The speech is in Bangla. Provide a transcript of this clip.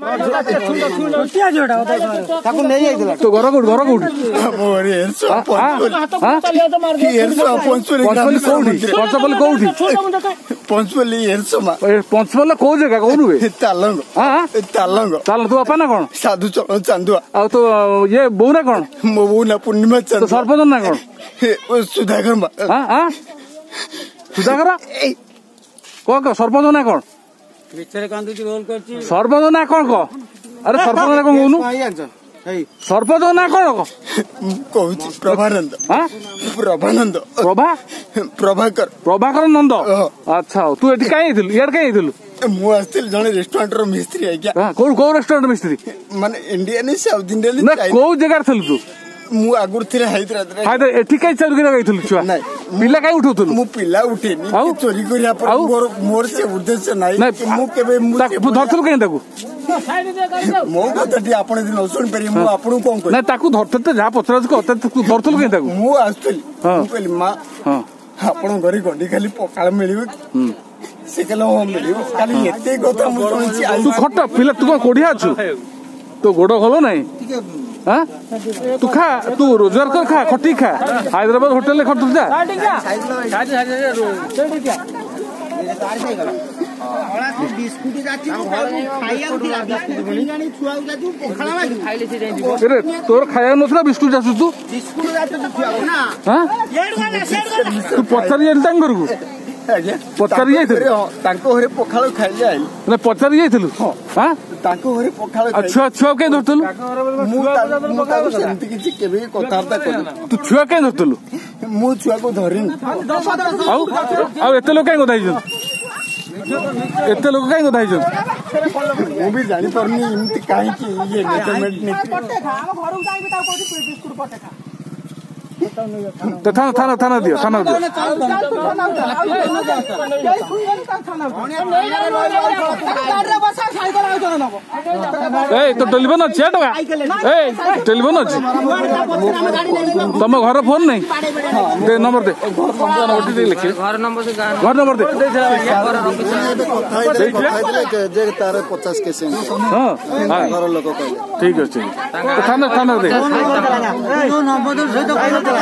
ତାକୁ ଇଏ ବୋଉ ନା କଣ ମୋ ବୋଉ ନା ପୂର୍ଣ୍ଣିମା ସରପଞ୍ଚ ନା କଣ ସୁଧାକର ସୁଧାକର କଣ ସରପଞ୍ଚ ନା କଣ সর্বদ না কর আরে সর্বদ না কোনো সর্বদ না কর কৌছি প্রভানন্দ প্রভানন্দ প্রভা প্রভাকর প্রভাকর নন্দ আচ্ছা তু এটি কাই আইছিল ইয়ার কাই আইছিল মু আসছিল জনে রেস্টুরেন্ট রো মিস্ত্রি আইগা কোন কোন রেস্টুরেন্ট মিস্ত্রি মানে ইন্ডিয়ান ইস সাউথ ইন্ডিয়ান না কোন জায়গা থল তু ମୁଁ ଆଗରୁ ଥିଲା ହାଇଦ୍ରାବାଦ ହାଇଦ୍ରାବାଦ ଏଠି କାହିଁ ଚୋରି କରି ଯାଇଥିଲୁ ଛୁଆ ନାଇଁ ପିଲା କାଇଁ ଉଠଉଥିଲୁ ମୁଁ ପିଲା ଉଠେନି ଚୋରି କରିବା ପରେ ମୋର ମୋର ସେ ଉଦ୍ଦେଶ୍ୟ ନାହିଁ ମୁଁ କେବେ ମୁଁ ଧରିଥିଲୁ କାହିଁ ତାକୁ ମୋ କଥାଟି ଆପଣ ଯଦି ନ ଶୁଣିପାରିବେ ମୁଁ ଆପଣଙ୍କୁ କଣ କହିବି ତାକୁ ଧରିଥିଲି ତ ଯାହା ତାକୁ ଧରିଥିଲୁ କାହିଁ ତାକୁ ମୁଁ ଆସୁଥିଲି ମୁଁ କହିଲି ମା ଆପଣଙ୍କ ଘରେ ଗଣ୍ଡି ଖାଲି ପଖାଳ ମିଳିବ ସେ କହିଲେ ହଁ ମିଳିବ ଖାଲି ଏତେ କଥା ମୁଁ ଶୁଣିଛି ତୁ ଖଟ ପିଲା ତୁ କଣ କୋଢିଆ ଅଛୁ ତୋ ଗୋଡ ଭଲ ନାହିଁ হ্যাঁ? তু খা তু রোজগার কর খা খটি খা হায়দ্রাবাদ হোটেলে খট যা তোর খাইয়া নথিলা বিস্কুট যাচ্ছু হ্যাঁ? তু পচারি যাই তাঙ্গ ঘরকু ଆଜ୍ଞା ପଚାରି ଯାଇଥିଲୁ ତାଙ୍କ ଘରେ ପଖାଳ ଖାଇଲେ ଆଇ ପଚାରି ଯାଇଥିଲୁ ତାଙ୍କ ଘରେ ପଖାଳ ଛୁଆ ଛୁଆ କାଇଁ ଧରୁଥିଲୁ ସେମିତି କଥାବାର୍ତ୍ତା ତୁ ଛୁଆ କାଇଁ ଧରୁଥିଲୁ ମୁଁ ଛୁଆକୁ ଧରିନି ଆଉ ଆଉ ଏତେ ଲୋକ କାଇଁ କଥା ହେଇଛନ୍ତି ଏତେ ଲୋକ କାଇଁ କଥା ହେଇଛନ୍ତି ମୁଁ ବି ଜାଣିପାରୁନି ଏମିତି କାହିଁକି ଇଏ থানা থানা থানা দিও থানা দিও এই তো টেলিফোন আছে টাকা এই টেলিফোন আছে ତମ ଘର ଫୋନ ନାହିଁ ଦେ ନମ୍ବର ଦେ ନମ୍ବର ଟିକେ ଲେଖିବେ ଘର ନମ୍ବର ଦେ ହଁ ଠିକ ଅଛି ଥାନା ଥାନା ଦେ